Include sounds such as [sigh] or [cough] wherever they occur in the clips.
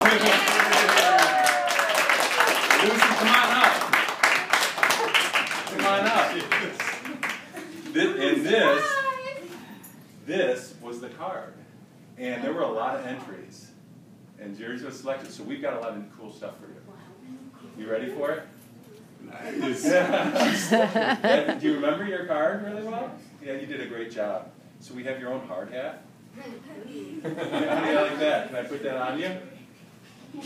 Lucy, come on up. Come on up. Thi- And this, this was the card. And there were a lot of entries. And yours was selected, so we've got a lot of cool stuff for you. You ready for it? Nice. [laughs] Yeah, Do you remember your card really well? Yeah, you did a great job. So we have your own hard hat. [laughs] Yeah, how do you like that? Can I put that on you?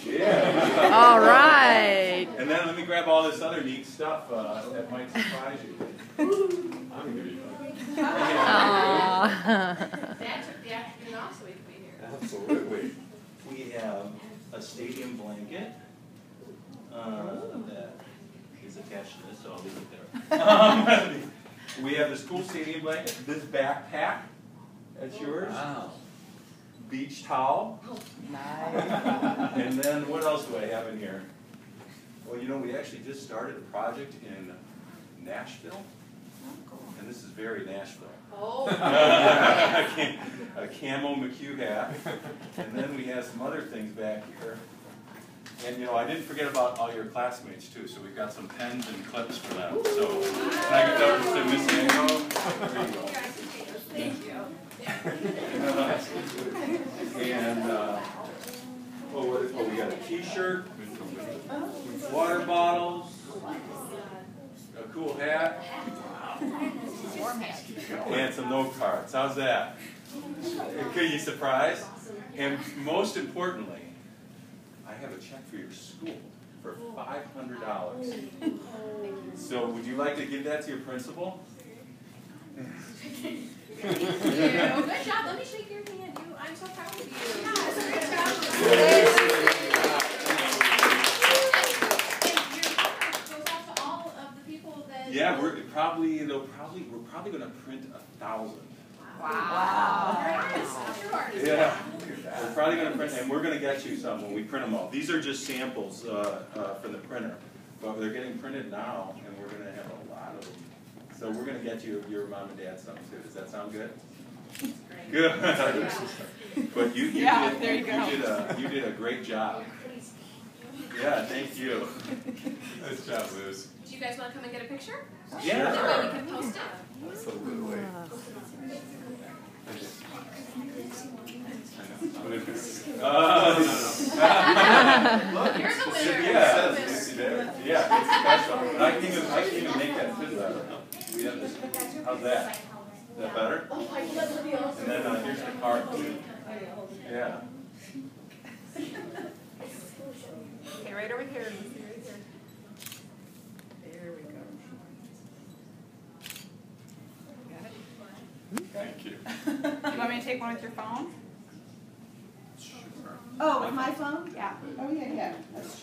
Yeah. All right. And then let me grab all this other neat stuff uh, that might surprise you. I'm gonna be fine. Aw. That took the afternoon off so we could be here. Absolutely. We have a stadium blanket uh, that is attached to this, so I'll leave it there. [laughs] Um, we have the school stadium blanket, this backpack, that's yours. Wow. Beach towel. nice. And then what else do I have in here? Well, you know, we actually just started a project in Nashville. Oh, and this is very Nashville. Oh. [laughs] a camo McHugh hat. And then we have some other things back here. And you know, I didn't forget about all your classmates too, so we've got some pens and clips for them. So, can I get those to Miss Ango? There you go. Thank you. And, uh, oh, what is, oh, we got a t-shirt, water bottles, a cool hat, and some note cards. How's that? Are you surprised? And most importantly, I have a check for your school for five hundred dollars. So would you like to give that to your principal? Thank you. Good job. Let me shake your hand. You, I'm so proud of you. Yeah, And your card goes out to all of the people that. Yeah, we're probably, they'll probably, we're probably gonna print a thousand. Wow. You're an artist. You're an artist. Yeah, we're probably gonna print, and we're gonna get you some when we print them all. These are just samples, uh, uh, from the printer, but they're getting printed now, and we're gonna have a lot of them. So we're gonna get you, your mom and dad some too, does that sound good? Good. [laughs] [laughs] But you, you Yeah, did, there you you go. did a, you did a great job. Yeah, thank you. Nice job, Liz. Do you guys want to come and get a picture? Yeah. That way we can post it. Absolutely. [laughs] Uh, You're the winner. Yeah, yeah, it's special. And I can even, I can even make that fit better. We have this, how's that? Is that better? And then, uh, here's the card too. Yeah. Okay, right over here. Lucy, right here. There we go. Got it? Thank you. [laughs] You want me to take one with your phone? Sure. Oh, with my phone? Yeah. Oh, yeah, yeah. That's